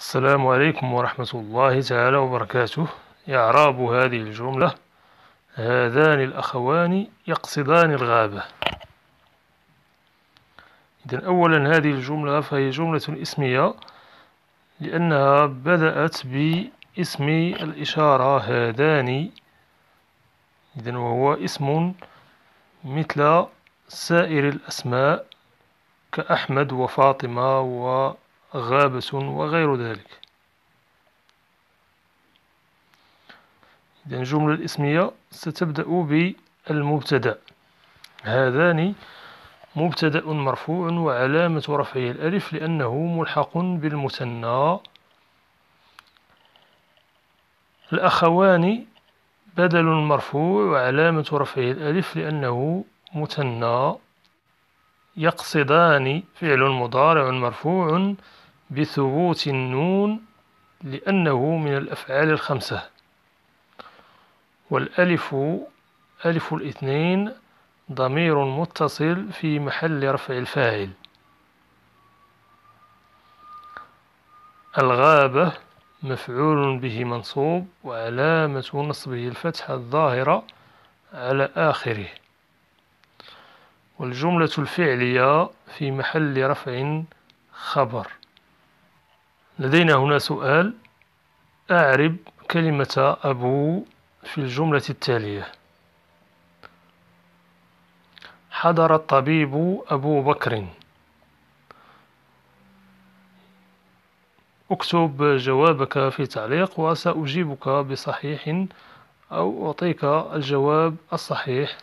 السلام عليكم ورحمة الله تعالى وبركاته. إعراب هذه الجملة هذان الأخوان يقصدان الغابة. إذن أولا هذه الجملة فهي جملة اسمية لأنها بدأت باسم الإشارة هذان. إذن وهو اسم مثل سائر الأسماء كأحمد وفاطمة وغابة وغير ذلك. إذن الجملة الإسمية ستبدأ بالمبتدأ. هذان مبتدأ مرفوع وعلامة رفعه الألف لأنه ملحق بالمثنى. الأخوان بدل مرفوع وعلامة رفعه الألف لأنه مثنى. يقصدان فعل مضارع مرفوع بثبوت النون لأنه من الأفعال الخمسة. والألف ألف الاثنين ضمير متصل في محل رفع الفاعل. الغابة مفعول به منصوب وعلامة نصبه الفتحة الظاهرة على آخره. والجملة الفعلية في محل رفع خبر. لدينا هنا سؤال. أعرب كلمة أبو في الجملة التالية. حضر الطبيب أبو بكر. اكتب جوابك في تعليق وسأجيبك بصحيح أو أعطيك الجواب الصحيح.